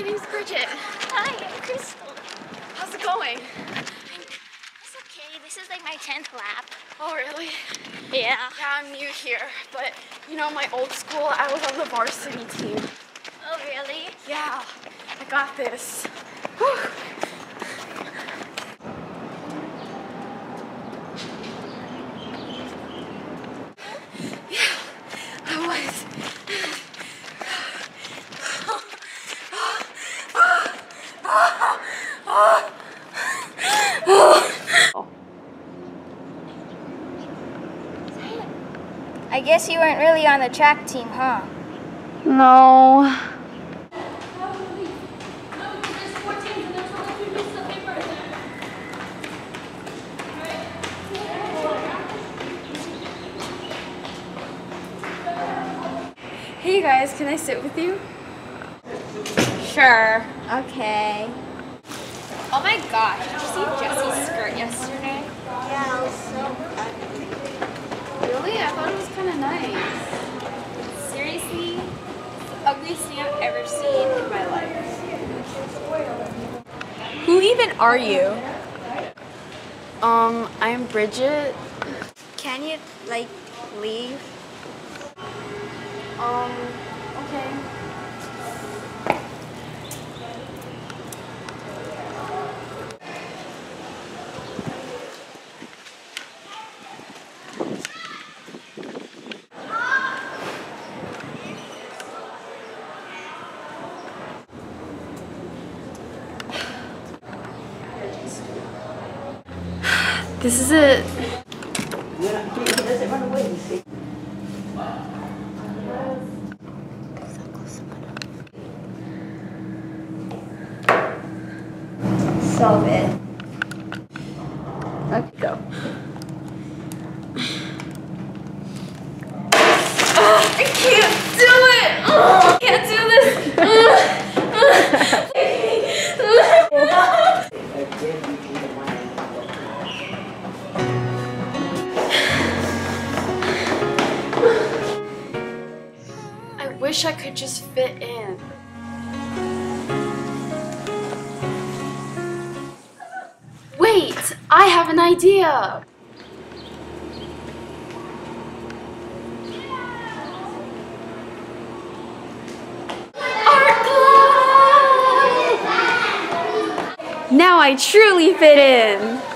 my name's Bridget. Hi, I'm Crystal. How's it going? It's okay. This is like my 10th lap. Oh, really? Yeah. Yeah, I'm new here, but you know, my old school, I was on the varsity team. Oh, really? Yeah, I got this. Whew. I guess you weren't really on the track team, huh? No. Hey guys, can I sit with you? Sure. Okay. Oh my gosh, did you see Jessie's skirt yesterday? Yeah, it was so Really? I thought it was kind of nice. Seriously? The ugliest thing I've ever seen in my life. Who even are you? Um, I'm Bridget. Can you, like, leave? Um, okay. This is it. Solve it. Okay, go. Ah. I can't do it! I oh can't do this! I wish I could just fit in. Wait, I have an idea. Now I truly fit in.